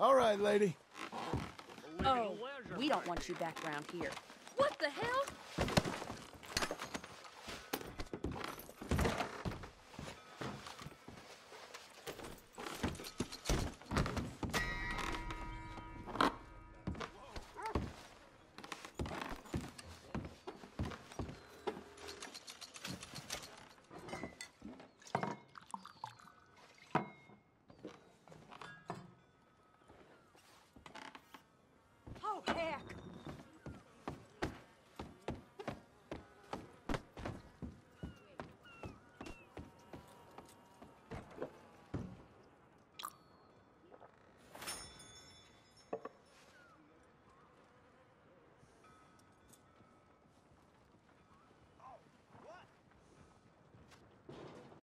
All right, lady. Oh, we don't want you back around here. What the hell? Oh, no!